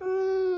うん。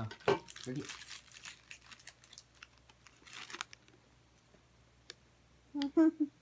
Ah, dali. Mm-hmm.